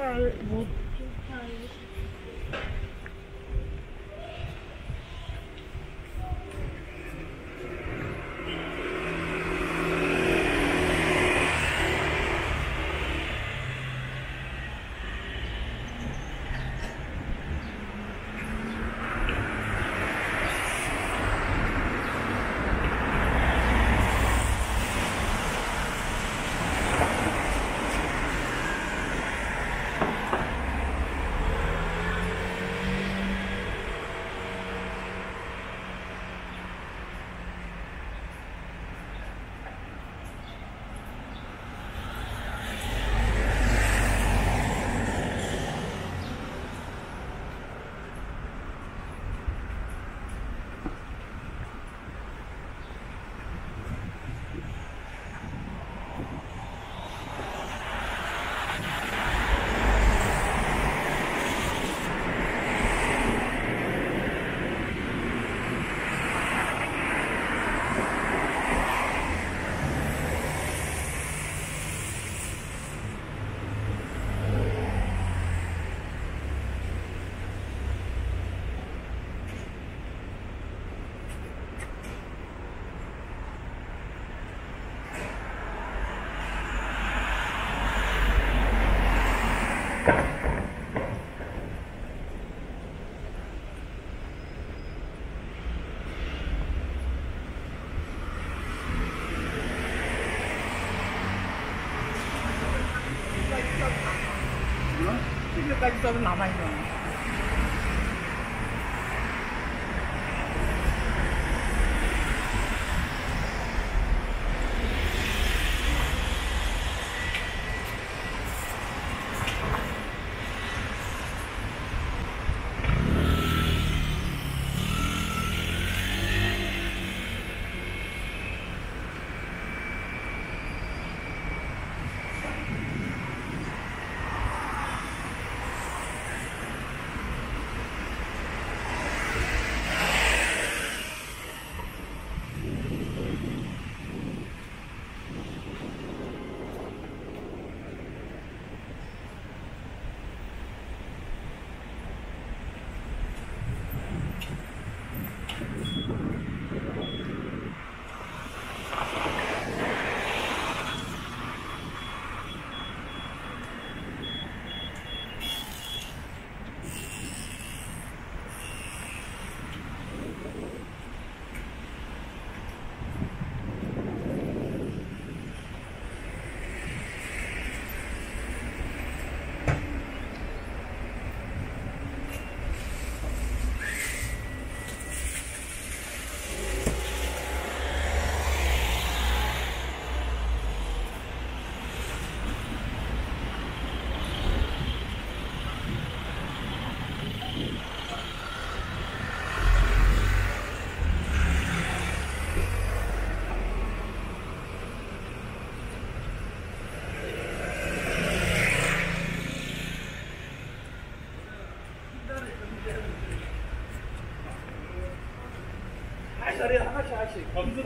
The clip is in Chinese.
哎，我。actually comes